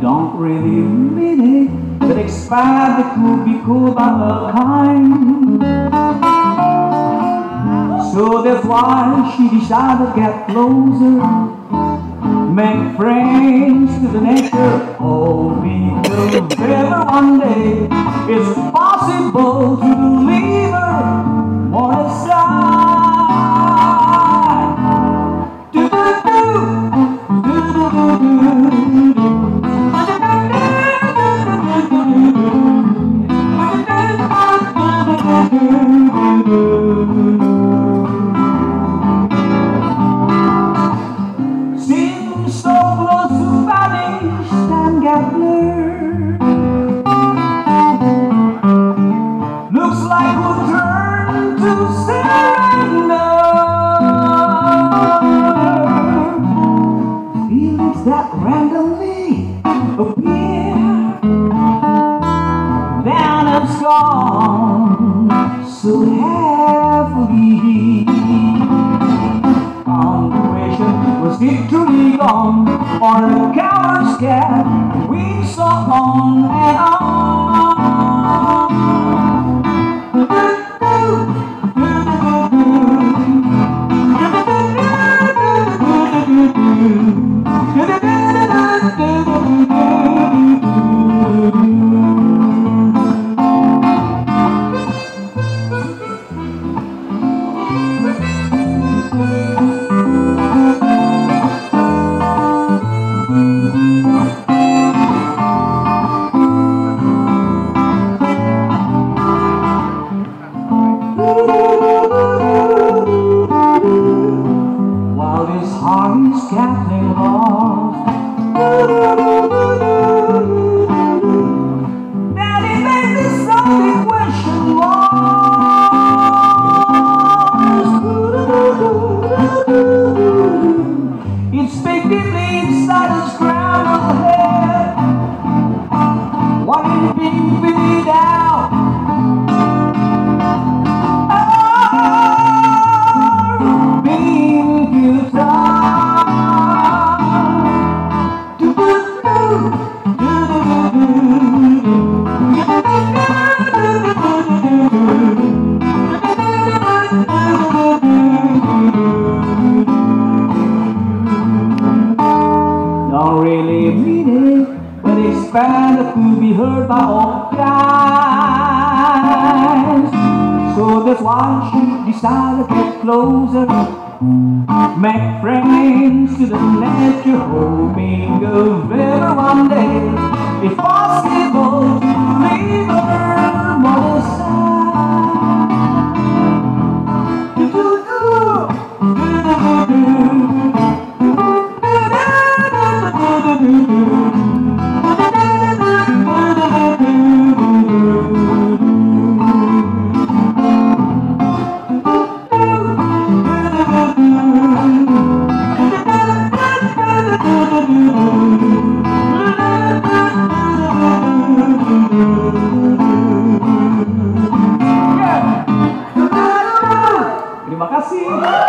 Don't really mean it, but expand it could be cool by a kind. So that's why she decided to get closer, make friends the nature. Oh, because ever one day it's possible to leave her more aside. Do-do-do, do-do-do-do-do. Seems so close to and get. Looks like we'll turn to. Feelings that randomly appear down has gone so heavily. Gone or a scared? We saw on and on. What is being expand to be heard by all guys. So that's why she decided to get closer, make friends to the nature, hoping of ever one day, if possible, to leave her Kasih.